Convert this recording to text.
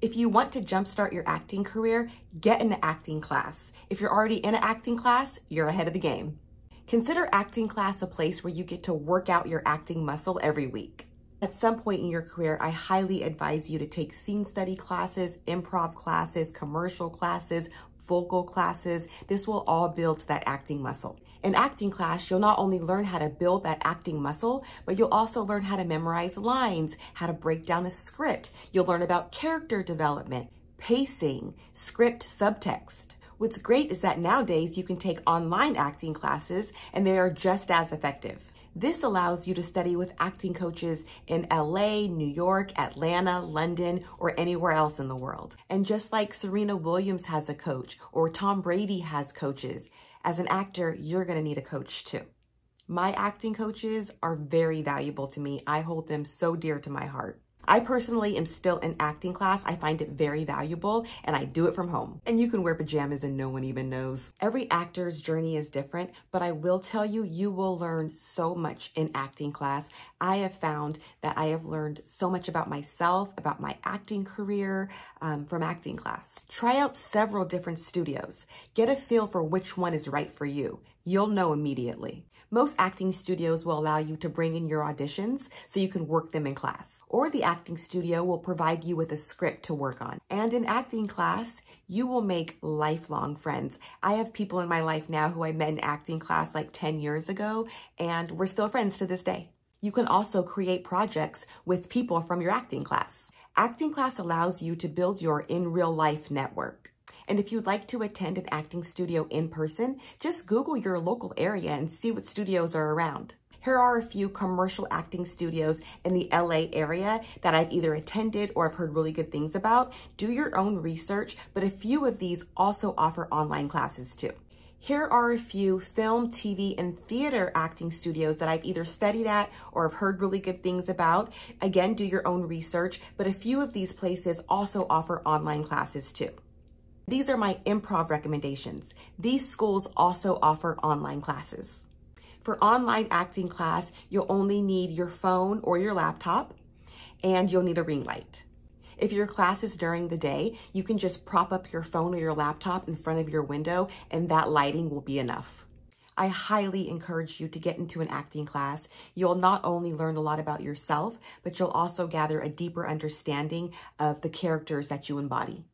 If you want to jumpstart your acting career, get an acting class. If you're already in an acting class, you're ahead of the game. Consider acting class a place where you get to work out your acting muscle every week. At some point in your career, I highly advise you to take scene study classes, improv classes, commercial classes, vocal classes. This will all build that acting muscle. In acting class, you'll not only learn how to build that acting muscle, but you'll also learn how to memorize lines, how to break down a script. You'll learn about character development, pacing, script subtext. What's great is that nowadays you can take online acting classes and they are just as effective. This allows you to study with acting coaches in LA, New York, Atlanta, London, or anywhere else in the world. And just like Serena Williams has a coach or Tom Brady has coaches, as an actor, you're going to need a coach too. My acting coaches are very valuable to me. I hold them so dear to my heart. I personally am still in acting class. I find it very valuable and I do it from home. And you can wear pajamas and no one even knows. Every actor's journey is different, but I will tell you, you will learn so much in acting class. I have found that I have learned so much about myself, about my acting career um, from acting class. Try out several different studios. Get a feel for which one is right for you. You'll know immediately. Most acting studios will allow you to bring in your auditions so you can work them in class. Or the acting studio will provide you with a script to work on. And in acting class, you will make lifelong friends. I have people in my life now who I met in acting class like 10 years ago, and we're still friends to this day. You can also create projects with people from your acting class. Acting class allows you to build your in real life network. And if you'd like to attend an acting studio in person, just Google your local area and see what studios are around. Here are a few commercial acting studios in the LA area that I've either attended or I've heard really good things about. Do your own research, but a few of these also offer online classes too. Here are a few film, TV, and theater acting studios that I've either studied at or have heard really good things about. Again, do your own research, but a few of these places also offer online classes too. These are my improv recommendations. These schools also offer online classes. For online acting class, you'll only need your phone or your laptop, and you'll need a ring light. If your class is during the day, you can just prop up your phone or your laptop in front of your window, and that lighting will be enough. I highly encourage you to get into an acting class. You'll not only learn a lot about yourself, but you'll also gather a deeper understanding of the characters that you embody.